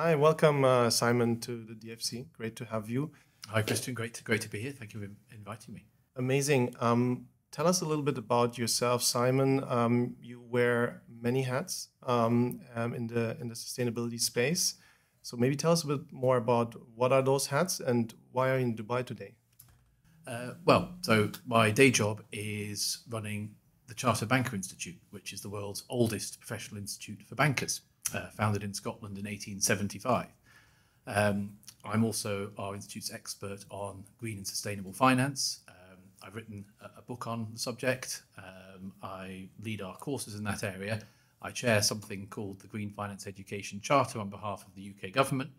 Hi, welcome, uh, Simon, to the DIFC. Great to have you. Hi, Christian. Great to, great to be here. Thank you for inviting me. Amazing. Um, tell us a little bit about yourself, Simon. Um, you wear many hats um, um, in the in the sustainability space. So maybe tell us a bit more about what are those hats and why are you in Dubai today? Uh, well, so my day job is running the Chartered Banker Institute, which is the world's oldest professional institute for bankers, uh, founded in Scotland in 1875. Um, I'm also our institute's expert on green and sustainable finance. Um, I've written a, a, book on the subject. Um, I lead our courses in that area. I chair something called the Green Finance Education Charter on behalf of the UK government,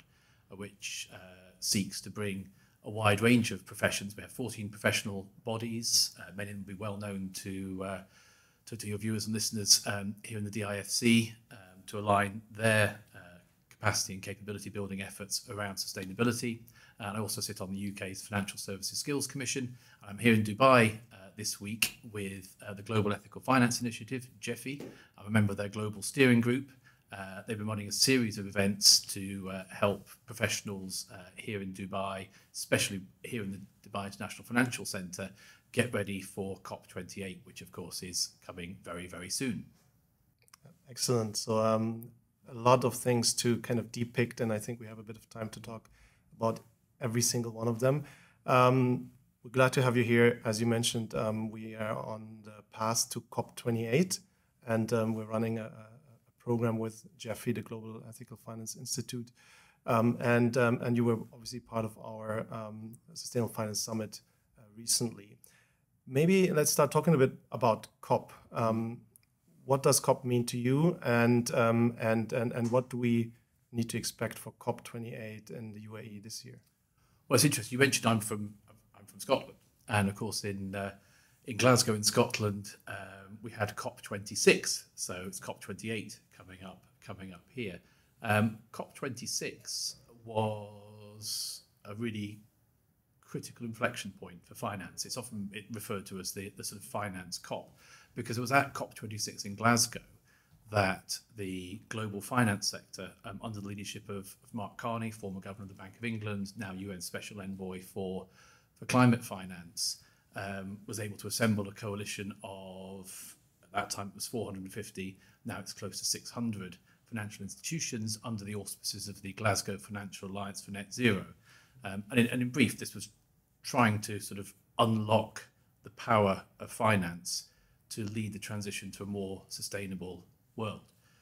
uh, which uh, seeks to bring a wide range of professions. We have 14 professional bodies. Uh, many of them will be well known to, uh, to, to, your viewers and listeners um, here in the DIFC um, to align their uh, capacity and capability building efforts around sustainability. And I also sit on the UK's Financial Services Skills Commission. I'm here in Dubai uh, this week with uh, the Global Ethical Finance Initiative, GEFI. I'm a member of their global steering group. Uh, they've been running a series of events to uh, help professionals here in Dubai, especially here in the Dubai International Financial Centre, get ready for COP28, which of course is coming very, very soon. Excellent. So, um, a lot of things to kind of depict, and I think we have a bit of time to talk about every single one of them. Um, we're glad to have you here. As you mentioned, um, we are on the path to COP28, and um, we're running a, a program with GEFI, the Global Ethical Finance Institute. Um, and, um, and you were obviously part of our Sustainable Finance Summit uh, recently. Maybe let's start talking a bit about COP. Um, what does COP mean to you, and, um, and, and, and what do we need to expect for COP28 in the UAE this year? Well, it's interesting. You mentioned I'm from I'm from Scotland, and of course in uh, in Glasgow in Scotland, um, we had COP26, so it's COP28 coming up coming up here. Um, COP26 was a really critical inflection point for finance. It's often referred to as the, the sort of finance COP because it was at COP26 in Glasgow that the global finance sector, um, under the leadership of, of, Mark Carney, former governor of the Bank of England, now UN Special Envoy for, for climate finance, um, was able to assemble a coalition of, at that time it was 450, now it's close to 600 financial institutions under the auspices of the Glasgow Financial Alliance for Net Zero. Um, and, in, and in brief, this was trying to sort of unlock the power of finance to lead the transition to a more sustainable world.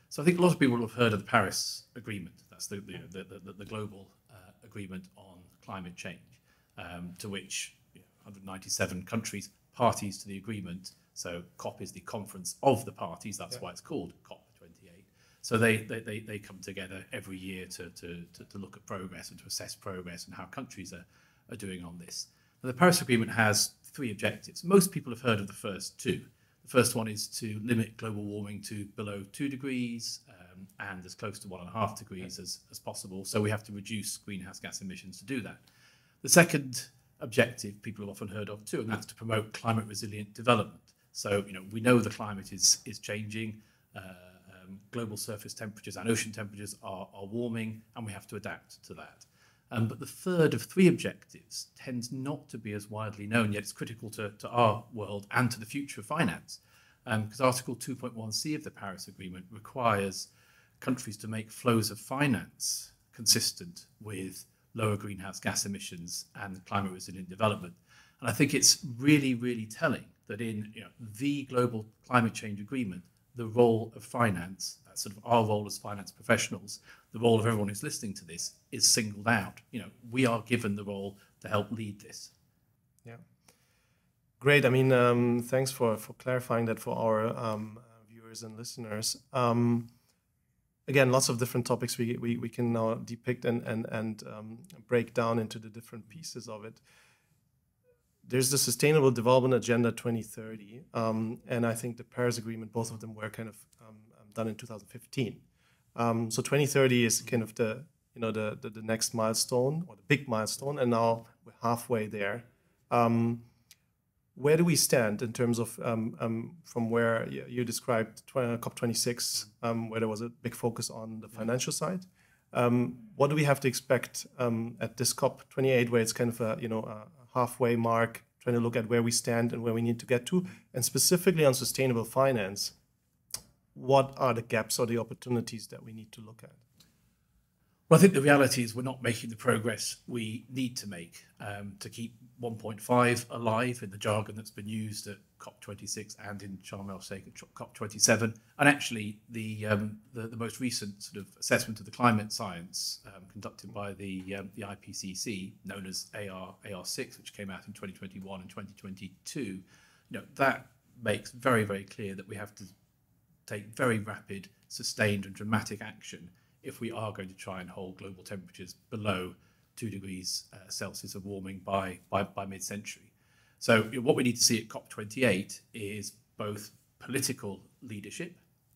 So I think a lot of people have heard of the Paris Agreement. That's the, the, the, the global uh, agreement on climate change, um, to which 197 countries parties to the agreement. So COP is the conference of the parties. That's yeah. why it's called COP28. So they, they, they, they, come together every year to, to, to, to, look at progress and to assess progress and how countries are, are doing on this. Now, the Paris Agreement has three objectives. Most people have heard of the first two. The first one is to limit global warming to below two degrees um, and as close to one and a half degrees as, as possible. So we have to reduce greenhouse gas emissions to do that. The second objective people have often heard of too, and that's to promote climate resilient development. So, you know, we know the climate is, is changing, uh, um, global surface temperatures and ocean temperatures are, are warming, and we have to adapt to that. Um, but the third of three objectives tends not to be as widely known, yet it's critical to, to our world and to the future of finance. Because um, Article 2.1c of the Paris Agreement requires countries to make flows of finance consistent with lower greenhouse gas emissions and climate resilient development. And I think it's really, really telling that in you know, the global climate change agreement, the role of finance, sort of our role as finance professionals, the role of everyone who's listening to this is singled out. You know, we are given the role to help lead this. Yeah. Great. I mean, um, thanks for, for clarifying that for our um, viewers and listeners. Um, again, lots of different topics we, we, we can now depict and, and, and um, break down into the different pieces of it. There's the Sustainable Development Agenda 2030, um, and I think the Paris Agreement, both of them were kind of um done in 2015. Um, so 2030 is kind of the you know the, the, the next milestone or the big milestone, and now we're halfway there. Um, where do we stand in terms of um, um, from where you described COP26, um, where there was a big focus on the financial side? Um, what do we have to expect um, at this COP28, where it's kind of a you know a halfway mark, trying to look at where we stand and where we need to get to, and specifically on sustainable finance, what are the gaps or the opportunities that we need to look at? Well, I think the reality is we're not making the progress we need to make um, to keep 1.5 alive in the jargon that's been used at COP26 and in Sharm el Sheikh at COP27. And actually, the, um, the, the most recent sort of assessment of the climate science um, conducted by the um, the IPCC, known as AR AR6, which came out in 2021 and 2022, you know that makes very very clear that we have to take very rapid, sustained, and dramatic action if we are going to try and hold global temperatures below two degrees uh, Celsius of warming by, by, by mid century. So, you know, what we need to see at COP28 is both political leadership,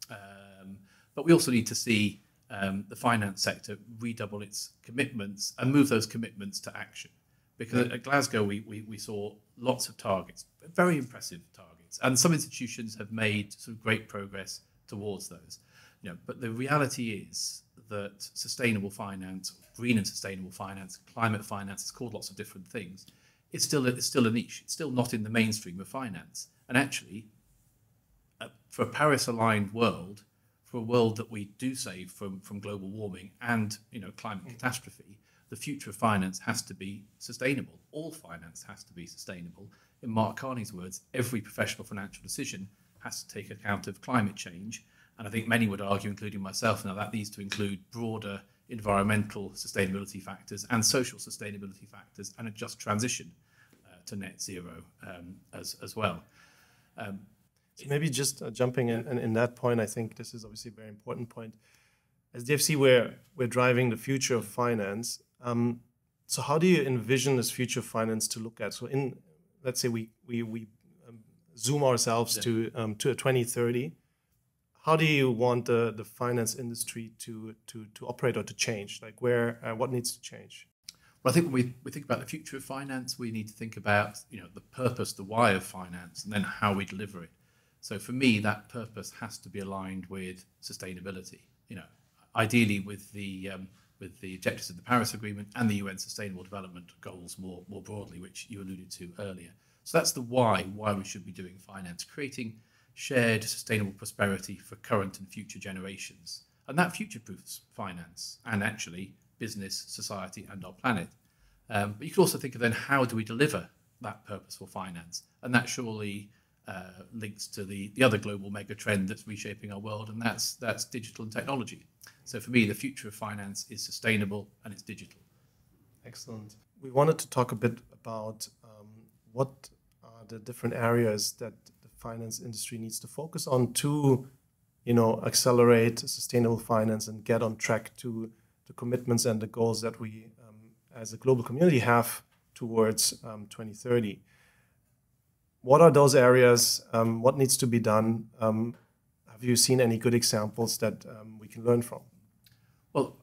um, but we also need to see um, the finance sector redouble its commitments and move those commitments to action. Because at, at Glasgow, we, we, we saw lots of targets, very impressive targets, and some institutions have made sort of great progress towards those. You know, but the reality is that sustainable finance, green and sustainable finance, climate finance, it's called lots of different things. It's still a, it's still a niche. It's still not in the mainstream of finance. And actually, uh, for a Paris-aligned world, for a world that we do save from from global warming and you know climate catastrophe, the future of finance has to be sustainable. All finance has to be sustainable. In Mark Carney's words, every professional financial decision has to take account of climate change and I think many would argue, including myself, now that needs to include broader environmental sustainability factors and social sustainability factors and a just transition uh, to net zero um, as, as well. Um, so maybe just uh, jumping in, in, in, that point, I think this is obviously a very important point. As DIFC, we're, we're driving the future of finance. Um, so how do you envision this future of finance to look at? So in, let's say we, we, we um, zoom ourselves yeah. to, um, to 2030, how do you want the, the finance industry to, to, to operate or to change? Like where, uh, what needs to change? Well, I think when we, we think about the future of finance, we need to think about you know the purpose, the why of finance, and then how we deliver it. So for me, that purpose has to be aligned with sustainability. You know, ideally with the um, with the objectives of the Paris Agreement and the UN Sustainable Development Goals more more broadly, which you alluded to earlier. So that's the why why we should be doing finance, creating shared sustainable prosperity for current and future generations. And that future proofs finance and actually business, society, and our planet. Um, but you can also think of then how do we deliver that purposeful finance? And that surely uh, links to the, the other global mega trend that's reshaping our world, and that's, that's digital and technology. So for me, the future of finance is sustainable and it's digital. Excellent. We wanted to talk a bit about um, what are the different areas that the finance industry needs to focus on to, you know, accelerate sustainable finance and get on track to the commitments and the goals that we, um, as a global community, have towards um, 2030. What are those areas? Um, what needs to be done? Have you seen any good examples that um, we can learn from? Well,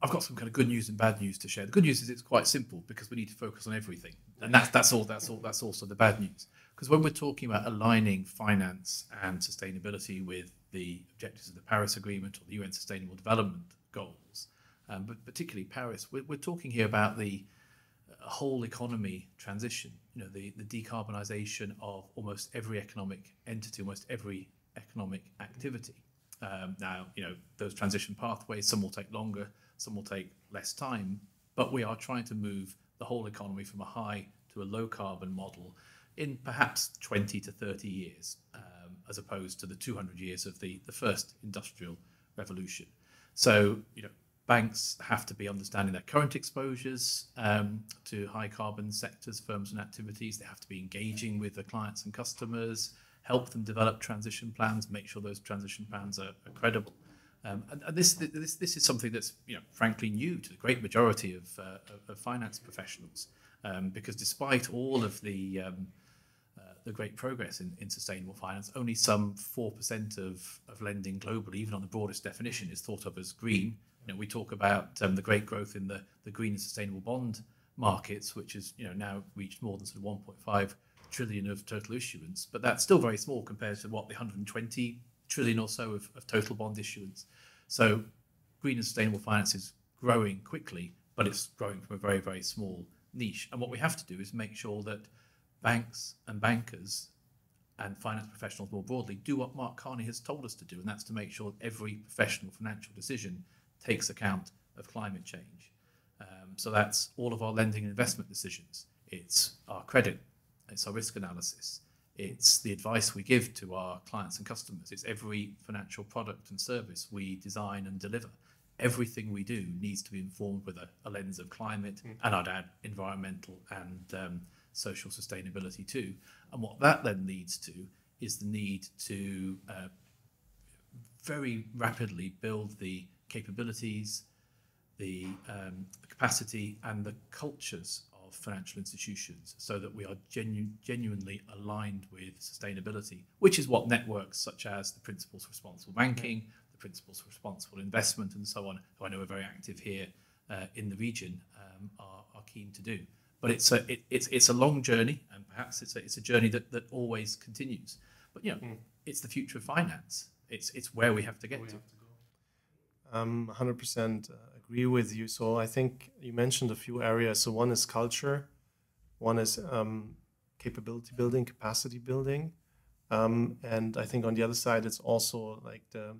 I've got some kind of good news and bad news to share. The good news is it's quite simple because we need to focus on everything, and that's that's all. That's all. That's also the bad news. Because when we're talking about aligning finance and sustainability with the objectives of the Paris Agreement or the UN Sustainable Development Goals, um, but particularly Paris, we're, we're talking here about the uh, whole economy transition. You know, the the decarbonisation of almost every economic entity, almost every economic activity. Um, now, you know, those transition pathways, some will take longer, some will take less time, but we are trying to move the whole economy from a high to a low carbon model in perhaps 20 to 30 years, um, as opposed to the 200 years of the, the first industrial revolution. So, you know, banks have to be understanding their current exposures um, to high carbon sectors, firms, and activities. They have to be engaging with their clients and customers, help them develop transition plans, make sure those transition plans are, are credible. Um, and, and this, this, this is something that's, you know, frankly new to the great majority of, uh, of finance professionals, um, because despite all of the um, uh, the great progress in, in sustainable finance, only some four percent of, of lending globally, even on the broadest definition, is thought of as green. You know, we talk about um, the great growth in the, the green and sustainable bond markets, which has you know now reached more than sort of 1.5 trillion of total issuance, but that's still very small compared to what the 120 trillion or so of, of total bond issuance. So green and sustainable finance is growing quickly, but it's growing from a very, very small niche. And what we have to do is make sure that banks and bankers and finance professionals more broadly do what Mark Carney has told us to do, and that's to make sure every professional financial decision takes account of climate change. Um, so that's all of our lending and investment decisions. It's our credit, it's our risk analysis, it's the advice we give to our clients and customers, it's every financial product and service we design and deliver. Everything we do needs to be informed with a, a lens of climate, mm. and I'd add environmental and um, social sustainability too. And what that then leads to is the need to uh, very rapidly build the capabilities, the, um, the, capacity, and the cultures of financial institutions so that we are genu- genuinely aligned with sustainability, which is what networks such as the Principles for Responsible Banking, the Principles for Responsible Investment, and so on, who I know are very active here uh, in the region, um, are, are keen to do. But it's a it, it's it's a long journey, and perhaps it's a, it's a journey that, that always continues. But you know, mm. it's the future of finance. It's it's where we have to get to. to um, 100% uh, agree with you. So I think you mentioned a few areas. So one is culture, one is um, capability building, capacity building, um, and I think on the other side it's also like the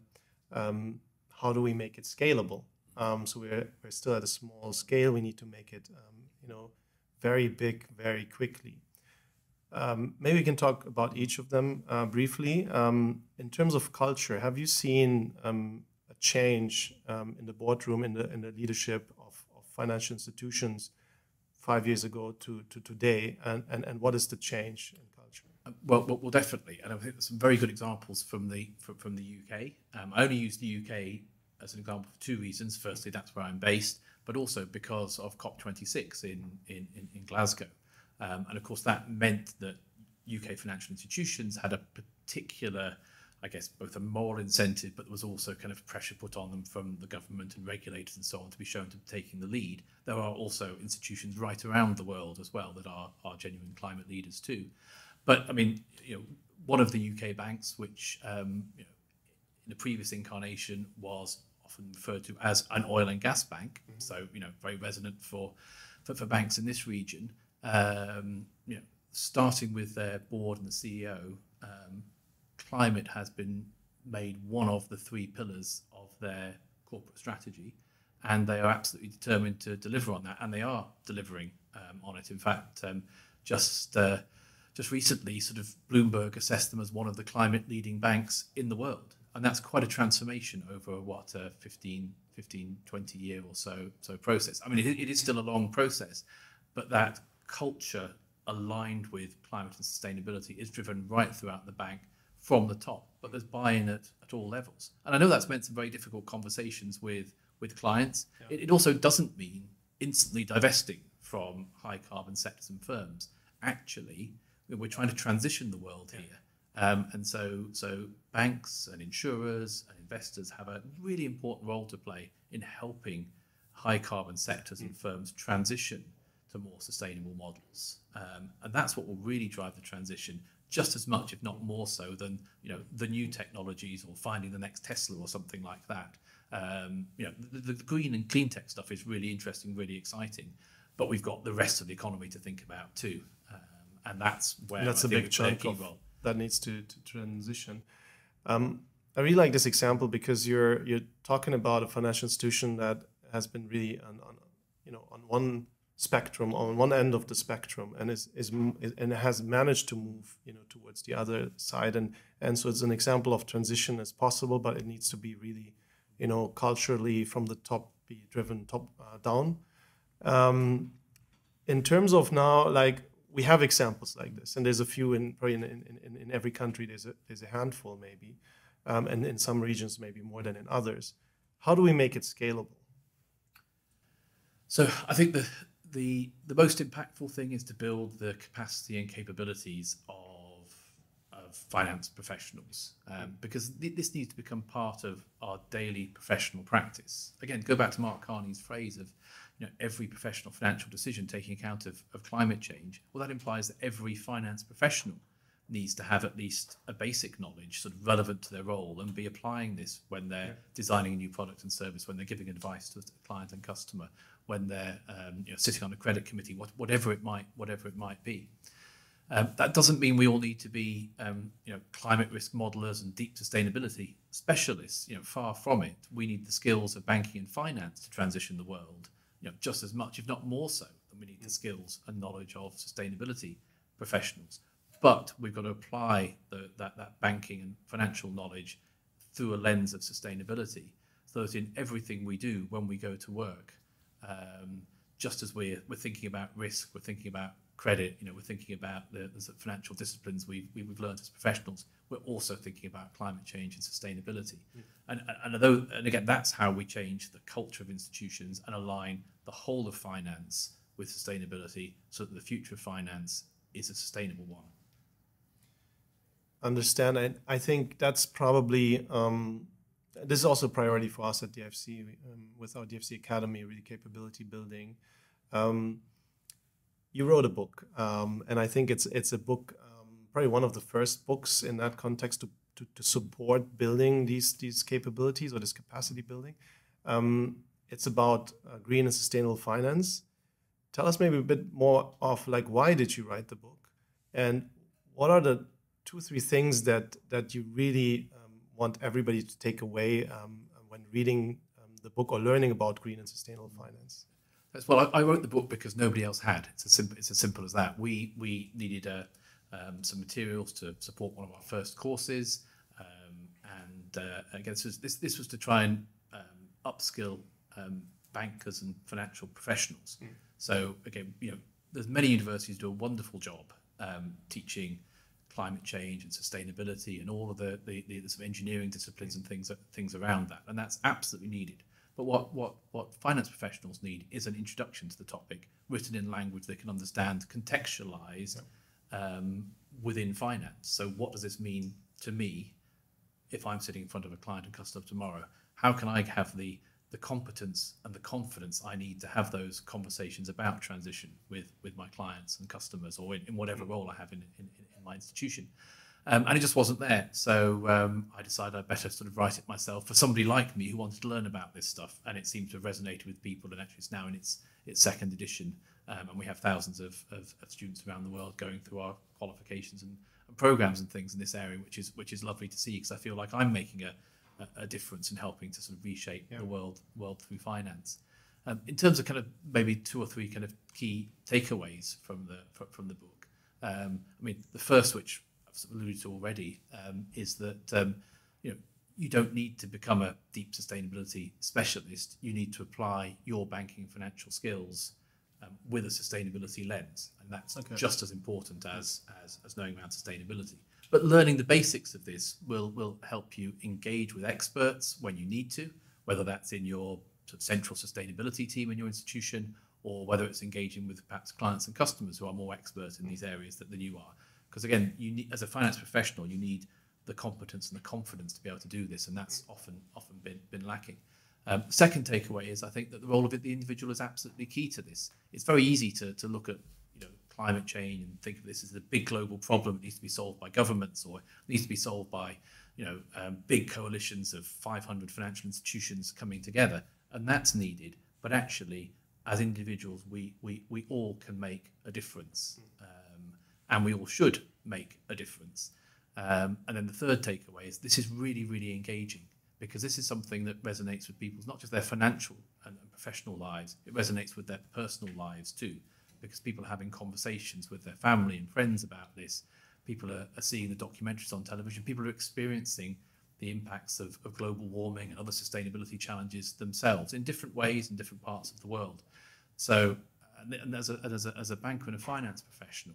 um, how do we make it scalable? Um, so we're we're still at a small scale. We need to make it um, you know very big very quickly. Um, maybe we can talk about each of them uh, briefly. Um, in terms of culture, have you seen um, change um, in the boardroom, in the in the leadership of, of financial institutions five years ago to, to today, and, and, and what is the change in culture? Uh, well, well, well, definitely, and I think there's some very good examples from the from, from the UK. Um, I only use the UK as an example for two reasons. Firstly, that's where I'm based, but also because of COP26 in, in, in, in Glasgow. Um, and of course, that meant that UK financial institutions had a particular, I guess, both a moral incentive, but there was also kind of pressure put on them from the government and regulators and so on to be shown to be taking the lead. There are also institutions right around the world as well that are, are genuine climate leaders too. But I mean, you know, one of the UK banks, which um, you know, in the previous incarnation was often referred to as an oil and gas bank. Mm-hmm. So, you know, very resonant for, for, for banks in this region. Um, you know, starting with their board and the CEO, um, climate has been made one of the three pillars of their corporate strategy, and they are absolutely determined to deliver on that, and they are delivering um, on it. In fact, um, just uh, just recently, sort of Bloomberg assessed them as one of the climate leading banks in the world and that's quite a transformation over what a 15 15 20 year or so so process i mean it, it is still a long process but that culture aligned with climate and sustainability is driven right throughout the bank from the top but there's buy-in at, at all levels and i know that's meant some very difficult conversations with with clients yeah. it, it also doesn't mean instantly divesting from high carbon sectors and firms actually we're trying to transition the world yeah. here um, and so, so banks and insurers and investors have a really important role to play in helping high carbon sectors and firms transition to more sustainable models. Um, and that's what will really drive the transition just as much, if not more so, than you know the new technologies or finding the next Tesla or something like that. Um, you know, the, the, green and clean tech stuff is really interesting, really exciting, but we've got the rest of the economy to think about too, um, and that's where that's I a big chunk of, role that needs to, to transition. Um, I really like this example because you're you're talking about a financial institution that has been really on, on you know on one spectrum on one end of the spectrum and is, is and has managed to move you know towards the other side and and so it's an example of transition as possible but it needs to be really you know culturally from the top be driven top uh, down um, in terms of now like we have examples like this, and there's a few in probably in, in, in every country. There's a there's a handful maybe, um, and in some regions maybe more than in others. How do we make it scalable? So I think the the the most impactful thing is to build the capacity and capabilities of of finance professionals, um, because th- this needs to become part of our daily professional practice. Again, go back to Mark Carney's phrase of you know, every professional financial decision taking account of, of climate change, well, that implies that every finance professional needs to have at least a basic knowledge sort of relevant to their role and be applying this when they're yeah. designing a new product and service, when they're giving advice to the client and customer, when they're um, you know, sitting on a credit committee, what, whatever it might whatever it might be. Um, that doesn't mean we all need to be, um, you know, climate risk modelers and deep sustainability specialists. You know, far from it. We need the skills of banking and finance to transition the world. You know, just as much, if not more so, than we need the skills and knowledge of sustainability professionals. But we've got to apply the, that that banking and financial knowledge through a lens of sustainability, so that in everything we do when we go to work, um, just as we're we're thinking about risk, we're thinking about credit, you know, we're thinking about the, the financial disciplines we've, we've learned as professionals. We're also thinking about climate change and sustainability. Mm. And, and, although, and again, that's how we change the culture of institutions and align the whole of finance with sustainability so that the future of finance is a sustainable one. Understand. I, I think that's probably, um, this is also a priority for us at DIFC um, with our DIFC Academy, really capability building. Um, you wrote a book, um, and I think it's it's a book, um, probably one of the first books in that context to, to, to, support building these these capabilities or this capacity building. Um, it's about uh, green and sustainable finance. Tell us maybe a bit more of like why did you write the book, and what are the two three things that that you really want everybody to take away um, when reading um, the book or learning about green and sustainable finance? well, I, I, wrote the book because nobody else had. It's as simple, it's as simple as that. We we needed uh, um, some materials to support one of our first courses, um, and uh, again, this was, this, this was to try and um, upskill um, bankers and financial professionals. Mm. So again, you know, there's many universities do a wonderful job um, teaching climate change and sustainability and all of the the, the, the sort of engineering disciplines and things things around that, and that's absolutely needed. But what, what, what finance professionals need is an introduction to the topic written in language they can understand, contextualized um, within finance. So, what does this mean to me if I'm sitting in front of a client and customer tomorrow? How can I have the the competence and the confidence I need to have those conversations about transition with with my clients and customers, or in, in whatever mm. role I have in, in my institution. Um, and it just wasn't there. So um, I decided I'd better sort of write it myself for somebody like me who wanted to learn about this stuff. And it seemed to have resonated with people. And actually, it's now in its its second edition, um, and we have thousands of, of, of, students around the world going through our qualifications and, and, programs and things in this area, which is which is lovely to see because I feel like I'm making a, a, a difference in helping to sort of reshape yeah. the world world through finance. Um, in terms of kind of maybe two or three kind of key takeaways from the from the book, um, I mean the first which I've alluded to already, um, is that um, you know you don't need to become a deep sustainability specialist. You need to apply your banking financial skills um, with a sustainability lens, and that's okay. just as important as, as as knowing about sustainability. But learning the basics of this will will help you engage with experts when you need to, whether that's in your sort of central sustainability team in your institution, or whether it's engaging with perhaps clients and customers who are more expert in these areas than you are because again, you need, as a finance professional, you need the competence and the confidence to be able to do this, and that's often often been been lacking. Um, second takeaway is I think that the role of it, the individual is absolutely key to this. It's very easy to, to look at you know climate change and think of this as a big global problem that needs to be solved by governments or needs to be solved by you know um, big coalitions of 500 financial institutions coming together, and that's needed. But actually, as individuals, we we we all can make a difference. Uh, and we all should make a difference. Um, and then the third takeaway is this is really, really engaging because this is something that resonates with people's not just their financial and professional lives, it resonates with their personal lives too, because people are having conversations with their family and friends about this. People are, are seeing the documentaries on television. People are experiencing the impacts of, of global warming and other sustainability challenges themselves in different ways in different parts of the world. So, and as a, as a, as a banker and a finance professional,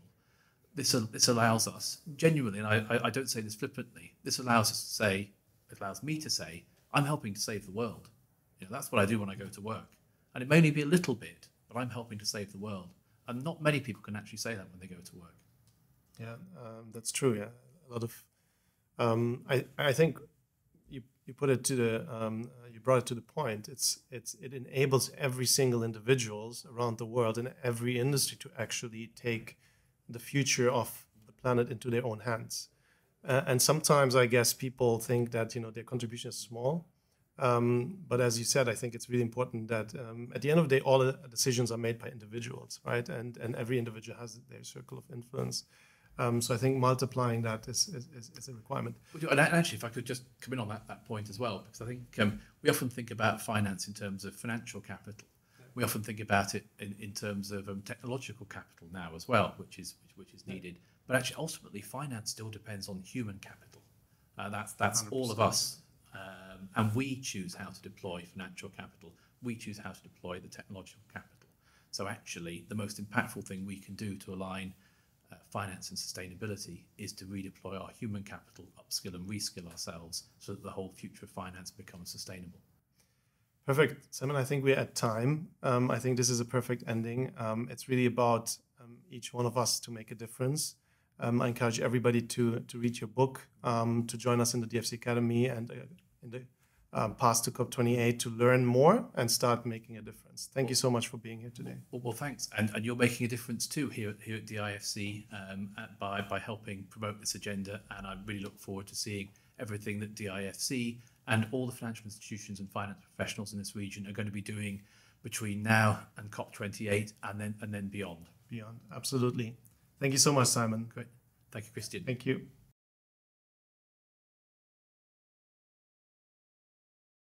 this this allows us genuinely, and I, I don't say this flippantly. This allows us to say, it allows me to say, I'm helping to save the world. You know, that's what I do when I go to work, and it may only be a little bit, but I'm helping to save the world. And not many people can actually say that when they go to work. Yeah, um, that's true. Yeah, a lot of. Um, I I think you you put it to the um, you brought it to the point. It's it's it enables every single individuals around the world in every industry to actually take the future of the planet into their own hands. Uh, and sometimes I guess people think that you know their contribution is small, um, but as you said, I think it's really important that um, at the end of the day, all decisions are made by individuals, right? And and every individual has their circle of influence. Um, so I think multiplying that is, is, is, a requirement. And actually, if I could just come in on that, that point as well, because I think um, we often think about finance in terms of financial capital. We often think about it in, in terms of um, technological capital now as well, which is which, which is needed. But actually, ultimately, finance still depends on human capital. Uh, that's that's 100%. all of us um, and we choose how to deploy financial capital. We choose how to deploy the technological capital. So actually, the most impactful thing we can do to align uh, finance and sustainability is to redeploy our human capital, upskill and reskill ourselves so that the whole future of finance becomes sustainable. Perfect. Simon, I think we're at time. Um, I think this is a perfect ending. Um, it's really about um, each one of us to make a difference. Um, I encourage everybody to, to read your book, um, to join us in the DIFC Academy and uh, in the um, path to COP28 to learn more and start making a difference. Thank you so much for being here today. Well, well thanks. And, and you're making a difference too here, here at DIFC um, at, by, by helping promote this agenda. And I really look forward to seeing everything that DIFC and all the financial institutions and finance professionals in this region are going to be doing between now and COP28 and then and then beyond. Beyond, absolutely. Thank you so much, Simon. Great. Thank you, Christian. Thank you.